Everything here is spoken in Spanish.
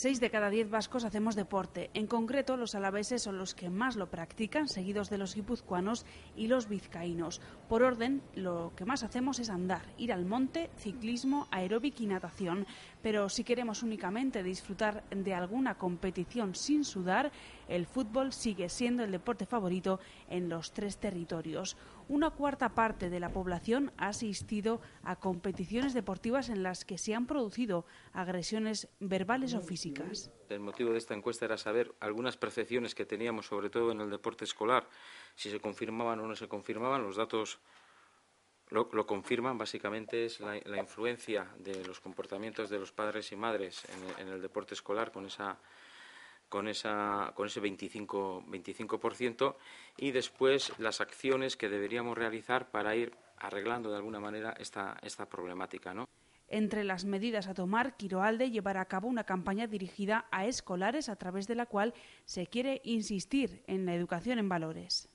Seis de cada diez vascos hacemos deporte. En concreto, los alaveses son los que más lo practican, seguidos de los guipuzcoanos y los vizcaínos. Por orden, lo que más hacemos es andar, ir al monte, ciclismo, aeróbic y natación. Pero si queremos únicamente disfrutar de alguna competición sin sudar, el fútbol sigue siendo el deporte favorito en los tres territorios. Una cuarta parte de la población ha asistido a competiciones deportivas en las que se han producido agresiones verbales o físicas. El motivo de esta encuesta era saber algunas percepciones que teníamos, sobre todo en el deporte escolar, si se confirmaban o no se confirmaban. Los datos lo, confirman, básicamente es la, influencia de los comportamientos de los padres y madres en, el deporte escolar con esa con, esa, con ese 25%, 25% y después las acciones que deberíamos realizar para ir arreglando de alguna manera esta, esta problemática. ¿no? Entre las medidas a tomar, Quiroalde llevará a cabo una campaña dirigida a escolares a través de la cual se quiere insistir en la educación en valores.